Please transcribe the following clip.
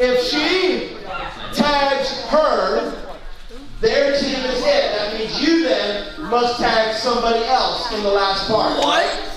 If she tags her, their team is it. That means you then must tag somebody else in the last part. What?